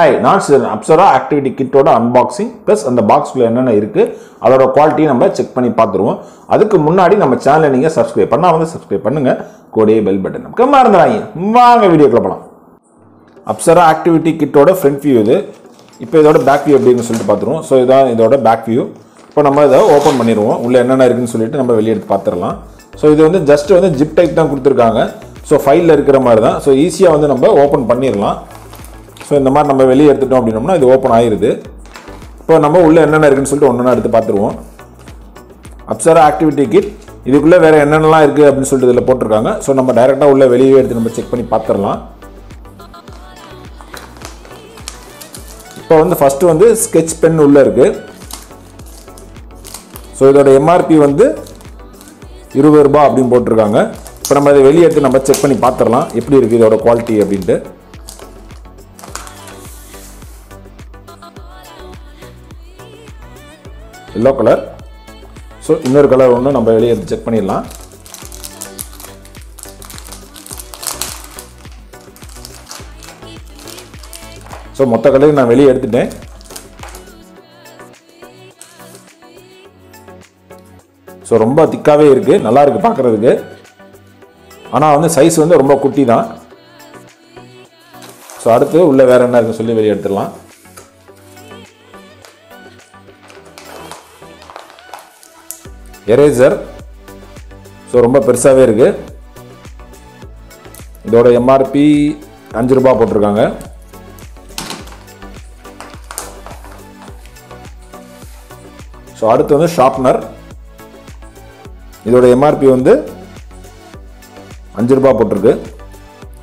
Hi நான் சிதன் Apsara activity கிட்டோட unboxing plus அந்த பாக்ஸ்குள்ளே என்னென்ன இருக்குது அதோட குவாலிட்டியை நம்ம செக் பண்ணி பார்த்துருவோம். அதுக்கு முன்னாடி நம்ம சேனலை நீங்கள் சப்ஸ்கிரைப் பண்ணால் வந்து சப்ஸ்கிரைப் பண்ணுங்கள் கூடயே பெல் பட்டன் நமக்கு மறந்துடாங்க வாங்க வீடியோக்குள்ள போகலாம் அப்சரா ஆக்டிவிட்டி கிட்டோட ஃப்ரண்ட் வியூ இது. இப்போ இதோட பேக் வியூ அப்படின்னு சொல்லிட்டு பார்த்துருவோம். ஸோ இதான் இதோட பேக் வியூ இப்போ நம்ம இதை ஓப்பன் பண்ணிடுவோம். உள்ளே என்னென்ன இருக்குன்னு சொல்லிட்டு நம்ம வெளியே எடுத்து பார்த்துடலாம். ஸோ இது வந்து ஜஸ்ட் வந்து ஜிப் டைப் தான் கொடுத்துருக்காங்க. ஸோ ஃபைலில் இருக்கிற மாதிரி தான் ஸோ ஈஸியாக வந்து நம்ம ஓப்பன் பண்ணிடலாம். ஸோ இந்த மாதிரி நம்ம வெளியே எடுத்துட்டோம் அப்படின்னோம்னா இது ஓப்பன் ஆயிடுது இப்போ நம்ம உள்ளே என்னென்ன இருக்குன்னு சொல்லிட்டு ஒன்று எடுத்து பார்த்துருவோம். அப்சரா ஆக்டிவிட்டி கிட் இதுக்குள்ளே வேறு என்னென்னலாம் இருக்குது அப்படின்னு சொல்லிட்டு இதில் போட்டிருக்காங்க. ஸோ நம்ம டைரெக்டாக உள்ளே வெளியே எடுத்து நம்ம செக் பண்ணி பார்த்துடலாம். இப்போ வந்து ஃபஸ்ட்டு வந்து ஸ்கெட்ச் பென் உள்ளே இருக்குது ஸோ இதோட எம்ஆர்பி வந்து இருபது ரூபா அப்படின்னு போட்டிருக்காங்க. இப்போ நம்ம இதை வெளியே எடுத்து நம்ம செக் பண்ணி பார்த்துடலாம். எப்படி இருக்குது இதோட குவாலிட்டி அப்படின்ட்டு. எல்லோ கலர் ஸோ இன்னொரு கலர் ஒன்று நம்ம வெளியே எடுத்து செக் பண்ணிடலாம். ஸோ மொத்த கலரையும் நான் வெளியே எடுத்துட்டேன். ஸோ ரொம்ப திக்காகவே இருக்குது நல்லா இருக்குது பார்க்குறதுக்கு. ஆனால் வந்து சைஸ் வந்து ரொம்ப குட்டி தான் ஸோ அடுத்து உள்ளே வேறு என்ன இருக்குன்னு சொல்லி வெளியே எடுத்துடலாம். எரேசர் ஸோ ரொம்ப பெருசாகவே இருக்குது இதோட எம்ஆர்பி அஞ்சு ரூபா போட்டிருக்காங்க. ஸோ அடுத்து வந்து ஷார்ப்னர் இதோட எம்ஆர்பி வந்து அஞ்சு ரூபா போட்டிருக்கு.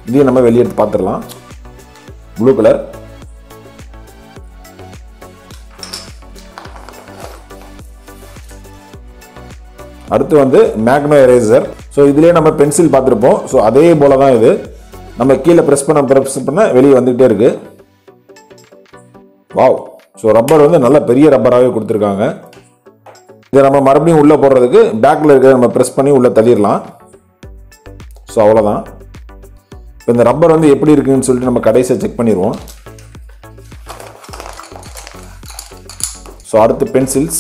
இதையும் நம்ம வெளியே எடுத்து பார்த்துடலாம். ப்ளூ கலர் அடுத்து வந்து மேக்னோ எரேசர் ஸோ இதுலேயே நம்ம பென்சில் பார்த்துருப்போம். ஸோ அதே போல தான் இது. நம்ம கீழே ப்ரெஸ் பண்ண ப்ரெஸ் பண்ண வெளியே வந்துகிட்டே இருக்கு. வாவ் ஸோ ரப்பர் வந்து நல்ல பெரிய ரப்பராகவே கொடுத்துருக்காங்க. இதை நம்ம மறுபடியும் உள்ளே போடுறதுக்கு பேக்கில் இருக்கிறத நம்ம ப்ரெஸ் பண்ணி உள்ளே தள்ளிடலாம். ஸோ அவ்வளோதான் இப்போ இந்த ரப்பர் வந்து எப்படி இருக்குன்னு சொல்லிட்டு நம்ம கடைசியாக செக் பண்ணிடுவோம். ஸோ அடுத்து pencils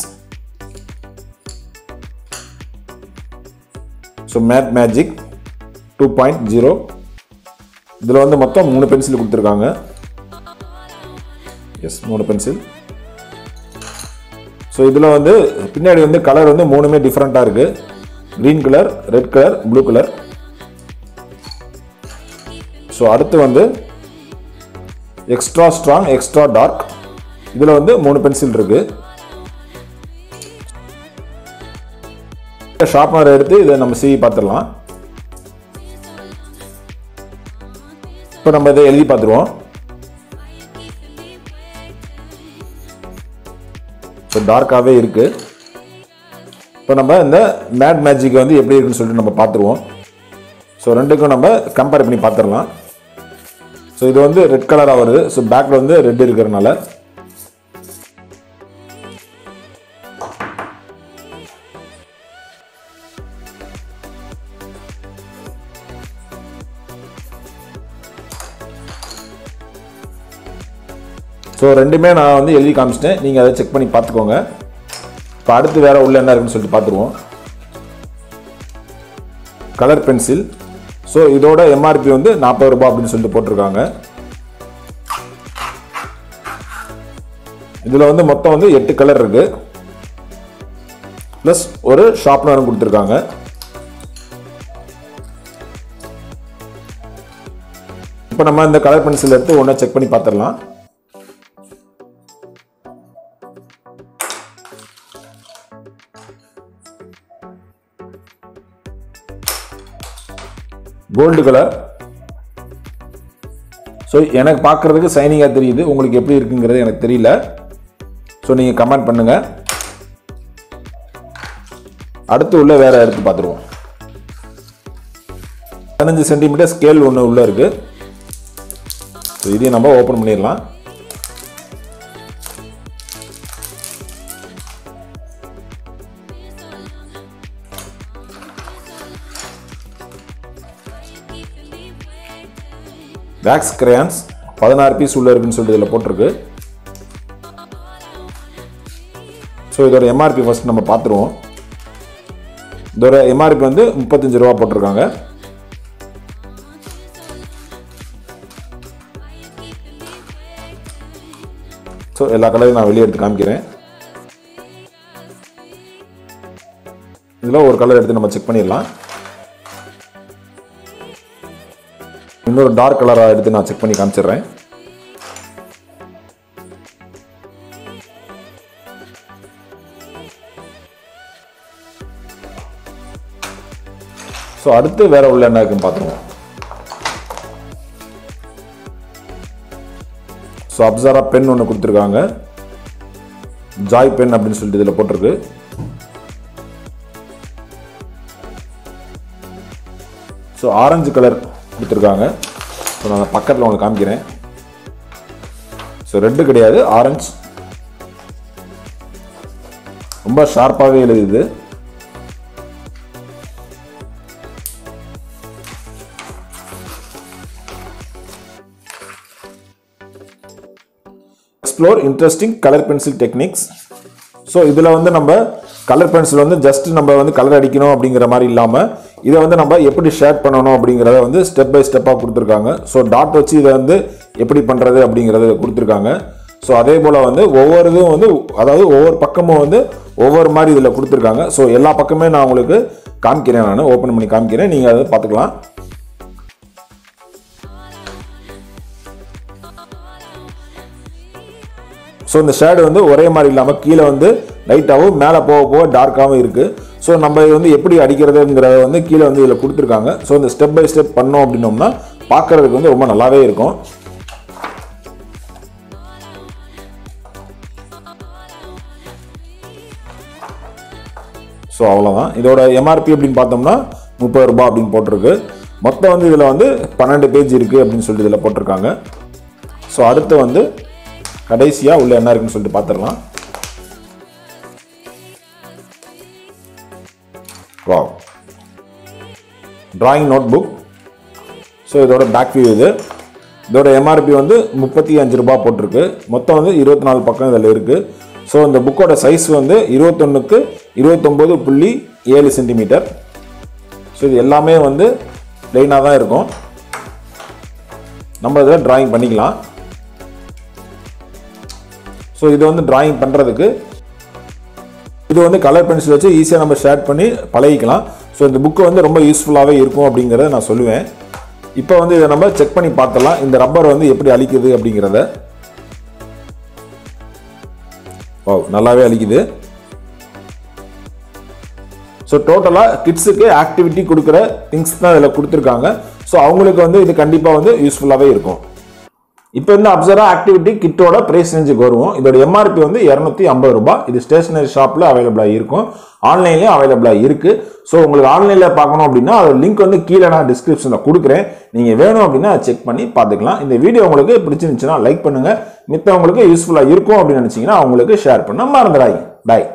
so matt magic two point zero இதில் வந்து மொத்தம் மூணு பென்சில் கொடுத்துருக்காங்க. எஸ் மூணு பென்சில் ஸோ இதில் வந்து பின்னாடி வந்து கலர் வந்து மூணுமே டிஃப்ரெண்ட்டாக இருக்குது green colour red colour blue colour so அடுத்து வந்து எக்ஸ்ட்ரா ஸ்ட்ராங் எக்ஸ்ட்ரா டார்க் இதில் வந்து மூணு பென்சில் இருக்குது ஷார்ப்னர் எடுத்து இதை நம்ம சீவி பார்த்துடலாம். இப்போ நம்ம இதை எழுதி பார்த்துருவோம். ஸோ டார்க்காகவே இருக்கு. இப்போ நம்ம இந்த மேட் மேஜிக் வந்து எப்படி இருக்குன்னு சொல்லிட்டு நம்ம பார்த்துருவோம். ஸோ ரெண்டுக்கும் நம்ம கம்பேர் பண்ணி பார்த்துடலாம். ஸோ இது வந்து ரெட் கலராக வருது. ஸோ பேக்கில் வந்து ரெட் இருக்கிறதுனால. ஸோ ரெண்டுமே நான் வந்து எழுதி காமிச்சிட்டேன். நீங்கள் அதை செக் பண்ணி பார்த்துக்கோங்க. இப்போ அடுத்து வேறு உள்ள என்ன இருக்குன்னு சொல்லிட்டு பார்த்துருவோம். கலர் பென்சில் ஸோ இதோட எம்ஆர்பி வந்து நாற்பது ரூபாய் அப்படின்னு சொல்லிட்டு போட்டிருக்காங்க. இதில் வந்து மொத்தம் வந்து எட்டு கலர் இருக்கு. ப்ளஸ் ஒரு ஷார்ப்னரும் கொடுத்துருக்காங்க. இப்போ நம்ம இந்த கலர் பென்சில் எடுத்து ஒன்றா செக் பண்ணி பார்த்துடலாம். கோல்டு கலர் ஸோ எனக்கு பார்க்குறதுக்கு சைனிங்காக தெரியுது. உங்களுக்கு எப்படி இருக்குங்கிறது எனக்கு தெரியல. ஸோ நீங்கள் கமெண்ட் பண்ணுங்கள் அடுத்து உள்ள வேற எடுத்து பார்த்துருவோம். பதினஞ்சு சென்டிமீட்டர் ஸ்கேல் ஒன்று உள்ளே இருக்குது ஸோ இதையும் நம்ம ஓப்பன் பண்ணிடலாம். வேக்ஸ் கிரையான்ஸ் பதினாறு பீஸ் உள்ள இருக்குன்னு சொல்லிட்டு இதில் போட்டிருக்கு. ஸோ இதோட எம்ஆர்பி ஃபர்ஸ்ட் நம்ம பார்த்துருவோம் இதோட எம்ஆர்பி வந்து முப்பத்தஞ்சு ரூபா போட்டிருக்காங்க. ஸோ எல்லா கலரையும் நான் வெளியே எடுத்து காமிக்கிறேன். இதில் ஒரு கலர் எடுத்து நம்ம செக் பண்ணிடலாம். இன்னொரு டார்க் கலராக எடுத்து நான் செக் பண்ணி காமிச்சிடுறேன். ஸோ அடுத்து வேற உள்ள என்ன இருக்குன்னு பார்த்துருவோம். ஸோ அப்சாரா பென் ஒன்று கொடுத்துருக்காங்க. ஜாய் பென் அப்படின்னு சொல்லிட்டு இதில் போட்டிருக்கு. ஸோ ஆரஞ்சு கலர் கொடுத்துருக்காங்க. ஸோ நான் பக்கத்தில் உங்களுக்கு காமிக்கிறேன். ஸோ ரெட்டு கிடையாது ஆரஞ்சு ரொம்ப ஷார்ப்பாகவே எழுதுது. Explore interesting colour pencil techniques so இதில் வந்து நம்ம கலர் பென்சில் வந்து ஜஸ்ட் நம்ம வந்து கலர் அடிக்கணும் அப்படிங்கிற மாதிரி இல்லாமல் இதை வந்து நம்ம எப்படி ஷேர் பண்ணணும் அப்படிங்கிறத வந்து ஸ்டெப் பை ஸ்டெப்பாக கொடுத்துருக்காங்க. ஸோ டாட் வச்சு இதை வந்து எப்படி பண்ணுறது அப்படிங்கிறத கொடுத்துருக்காங்க. ஸோ அதே போல் வந்து ஒவ்வொரு இதுவும் வந்து அதாவது ஒவ்வொரு பக்கமும் வந்து ஒவ்வொரு மாதிரி இதில் கொடுத்துருக்காங்க. ஸோ எல்லா பக்கமே நான் உங்களுக்கு காமிக்கிறேன் நான். ஓப்பன் பண்ணி காமிக்கிறேன். நீங்கள் அதை பார்த்துக்கலாம். ஸோ இந்த ஷேடு வந்து ஒரே மாதிரி இல்லாமல் கீழே வந்து லைட்டாகவும் மேலே போக போக டார்க்காகவும் இருக்குது ஸோ நம்ம இது வந்து எப்படி அடிக்கிறதுங்கிறத வந்து கீழே வந்து இதில் கொடுத்துருக்காங்க. ஸோ இந்த ஸ்டெப் பை ஸ்டெப் பண்ணோம் அப்படின்னோம்னா பார்க்குறதுக்கு வந்து ரொம்ப நல்லாவே இருக்கும். ஸோ அவ்வளோதான் இதோட எம்ஆர்பி அப்படின்னு பார்த்தோம்னா முப்பது ரூபாய் அப்படின்னு போட்டிருக்கு. மொத்தம் வந்து இதில் வந்து பன்னெண்டு பேஜ் இருக்குது அப்படின்னு சொல்லிட்டு இதில் போட்டிருக்காங்க. ஸோ அடுத்து வந்து கடைசியாக உள்ள என்ன இருக்குன்னு சொல்லிட்டு பார்த்துடலாம். வா ட்ராயிங் நோட் புக் ஸோ இதோட பேக் வியூ இது. இதோட எம்ஆர்பி வந்து முப்பத்தி அஞ்சு ரூபாய் போட்டிருக்கு. மொத்தம் வந்து இருபத்தி நாலு பக்கம் இதில் இருக்குது ஸோ இந்த புக்கோட சைஸ் வந்து இருபத்தொன்னுக்கு இருபத்தொம்போது புள்ளி ஏழு சென்டிமீட்டர் ஸோ இது எல்லாமே வந்து ப்ளைனாக தான் இருக்கும். நம்ம இதில் ட்ராயிங் பண்ணிக்கலாம். ஸோ இது வந்து ட்ராயிங் பண்ணுறதுக்கு இது வந்து கலர் பென்சில் வச்சு ஈஸியாக நம்ம ஷேட் பண்ணி பழகிக்கலாம். ஸோ இந்த புக்கு வந்து ரொம்ப யூஸ்ஃபுல்லாகவே இருக்கும் அப்படிங்கிறத நான் சொல்லுவேன். இப்போ வந்து இதை நம்ம செக் பண்ணி பார்த்தலாம் இந்த ரப்பர் வந்து எப்படி அழிக்குது அப்படிங்கிறத. ஓ நல்லாவே அழிக்குது. ஸோ டோட்டலாக கிட்ஸுக்கு ஆக்டிவிட்டி கொடுக்குற திங்ஸ் தான் இதில் கொடுத்துருக்காங்க. ஸோ அவங்களுக்கு வந்து இது கண்டிப்பாக வந்து யூஸ்ஃபுல்லாகவே இருக்கும். இப்போ இந்த அப்சரா ஆக்டிவிட்டி கிட்டோட பிரைஸ் ரேஞ்சுக்கு வருவோம். இதோட எம்ஆர்பி வந்து இரநூத்தி ஐம்பது ரூபாய். இது ஸ்டேஷனரி ஷாப்பில் அவைலபிளாக இருக்கும் ஆன்லைன்லேயும் அவைலபிளாக இருக்குது ஸோ உங்களுக்கு ஆன்லைனில் பார்க்கணும் அப்படின்னா அதோட லிங்க் வந்து கீழே நான் டிஸ்கிரிப்ஷனில் கொடுக்குறேன். நீங்கள் வேணும் அப்படின்னா செக் பண்ணி பார்த்துக்கலாம். இந்த வீடியோ உங்களுக்கு பிடிச்சிருந்துச்சுன்னா லைக் பண்ணுங்கள் மித்தவங்களுக்கு யூஸ்ஃபுல்லாக இருக்கும் அப்படின்னு நினச்சிங்கன்னா அவங்களுக்கு ஷேர் பண்ண மறந்துடாதீங்க. பாய்